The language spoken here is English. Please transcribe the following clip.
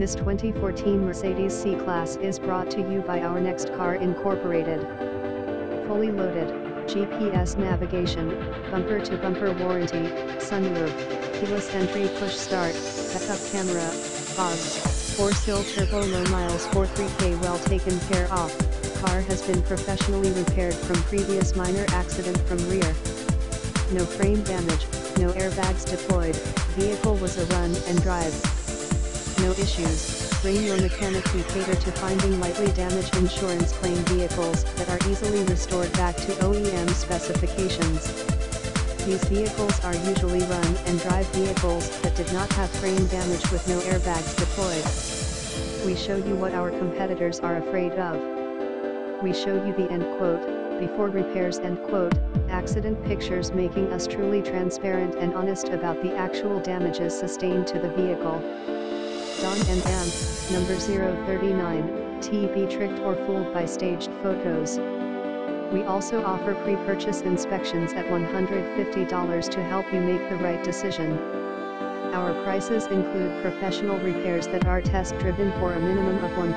This 2014 Mercedes C-Class is brought to you by Our Next Car Incorporated. Fully loaded, GPS navigation, bumper-to-bumper warranty, sunroof, keyless entry push start, backup camera, fogs, 4-sill turbo low miles 43k well taken care of, car has been professionally repaired from previous minor accident from rear. No frame damage, no airbags deployed, vehicle was a run and drive. No issues, bring your mechanic who cater to finding lightly damaged insurance claim vehicles that are easily restored back to OEM specifications. These vehicles are usually run and drive vehicles that did not have frame damage with no airbags deployed. We show you what our competitors are afraid of. We show you the end quote, before repairs end quote, accident pictures making us truly transparent and honest about the actual damages sustained to the vehicle. Don and Amp, number 039, TB tricked or fooled by staged photos. We also offer pre-purchase inspections at $150 to help you make the right decision. Our prices include professional repairs that are test driven for a minimum of 1,000